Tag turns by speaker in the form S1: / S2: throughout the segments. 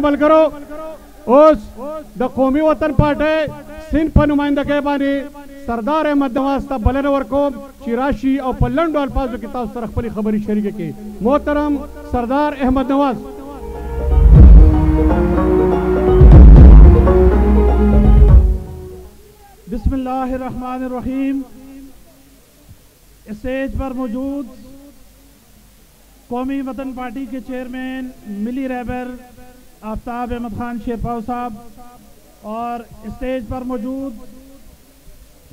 S1: अमल करो। उस द कौमी वतन पार्टी, सिंध पर नुमाइंदा के बानी, सरदार अहमद नवाज़ ता बलन को चिराशी और पल्लन अल्फाज किताब सरख पली खबरी शरीक के। मोहतरम सरदार अहमद नवाज़।
S2: बिस्मिल्लाहिर्रहमानिर्रहीम। स्टेज पर मौजूद कौमी वतन पार्टी के चेयरमैन, मिली रहबर आफ्ताब अहमद खान शेरपाव साहब, और स्टेज पर मौजूद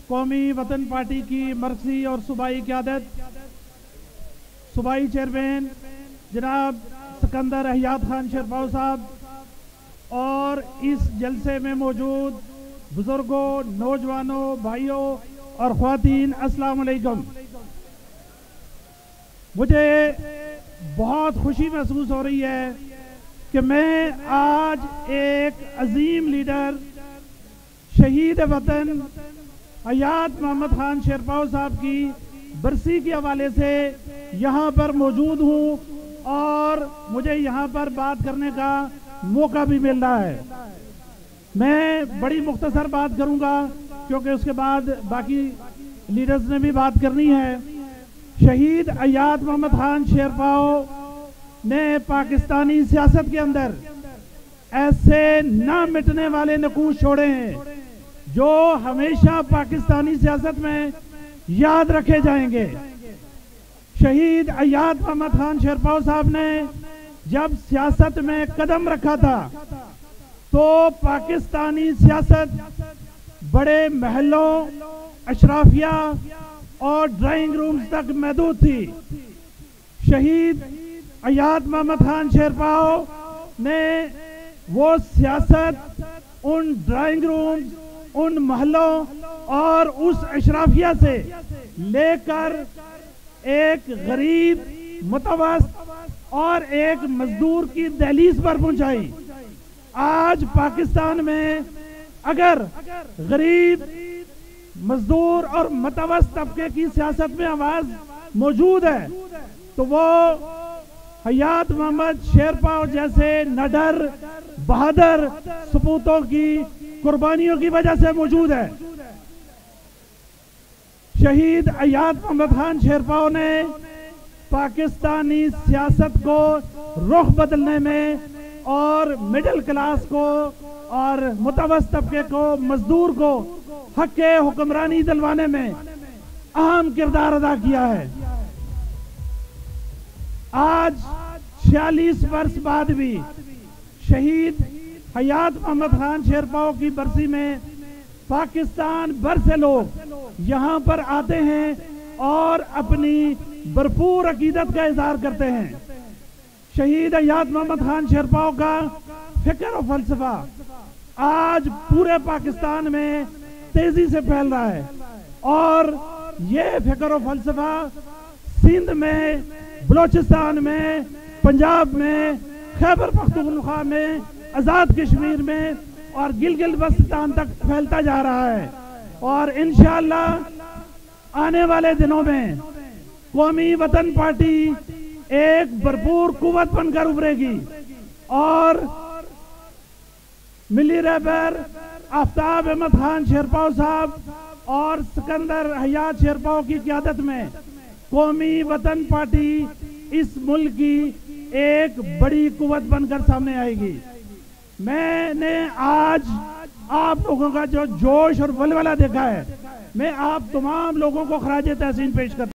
S2: कौमी वतन पार्टी की मरकजी और सूबाई क्यादत सूबाई चेयरमैन जनाब सिकंदर अहियात खान शेरपाव साहब, और इस जलसे में मौजूद बुज़ुर्गों, नौजवानों, भाइयों और खातन अस्सलाम वालेकुम मुझे बहुत खुशी महसूस हो रही है कि मैं आज एक अजीम लीडर, शहीद वतन हयात मोहम्मद खान शेरपाव साहब की बरसी के हवाले से यहाँ पर मौजूद हूँ और मुझे यहाँ पर बात करने का मौका भी मिल रहा है। मैं बड़ी मुख्तसर बात करूँगा क्योंकि उसके बाद बाकी लीडर्स ने भी बात करनी है। शहीद अयाद मोहम्मद खान शेरपाओ ने पाकिस्तानी सियासत के अंदर ऐसे ना मिटने वाले नकूश छोड़े हैं जो हमेशा पाकिस्तानी सियासत में याद रखे जाएँगे। शहीद अयाद मोहम्मद खान शेरपाओ साहब ने जब सियासत में कदम रखा था तो पाकिस्तानी सियासत बड़े महलों, अशराफिया और ड्राइंग रूम्स तक महदूद थी। शहीद अयाद मोहम्मद खान शेरपाओ ने वो सियासत, उन ड्राइंग रूम उन महलों और उस अशराफिया से लेकर एक गरीब, मुतवस्त और एक मजदूर की दहलीज पर पहुंचाई। आज पाकिस्तान में अगर गरीब, मजदूर और मतवस्त तबके की सियासत में आवाज़ मौजूद है तो वो हयात मोहम्मद शेरपाव जैसे नडर, बहादुर सपूतों की कुर्बानियों की वजह से मौजूद है। शहीद अयात मोहम्मद खान शेरपाव ने पाकिस्तानी सियासत को रुख बदलने में और मिडिल क्लास को और मुतवस तबके को, मजदूर को हक हुक्मरानी दिलवाने में अहम किरदार अदा किया है। आज छियालीस वर्ष बाद भी शहीद हयात मोहम्मद खान शेरपाओ की बरसी में पाकिस्तान भर से लोग यहाँ पर आते हैं और अपनी भरपूर अकीदत का इजहार करते हैं। शहीद अयाद मोहम्मद खान शेरपाओ का फ़िक्र और फलसफा आज पूरे पाकिस्तान में तेज़ी से फैल रहा है और ये फ़िक्र और फलसफा सिंध में बलोचिस्तान में, पंजाब में, खैबर पख्तूनख्वा में, आज़ाद कश्मीर में और गिलगिल बस्तान तक फैलता जा रहा है। और इनशाला आने वाले दिनों में कौमी वतन पार्टी एक भरपूर कुवत बनकर उभरेगी। और मिली रहबर आफ्ताब अहमद खान शेरपाव साहब और सिकंदर हयात शेरपाव की क्यादत में कौमी वतन पार्टी इस मुल्क की एक बड़ी कुवत बनकर सामने आएगी। मैंने आज आप लोगों का जो जोश और वलवला देखा है, मैं आप तमाम लोगों को खराज तहसीन पेश करता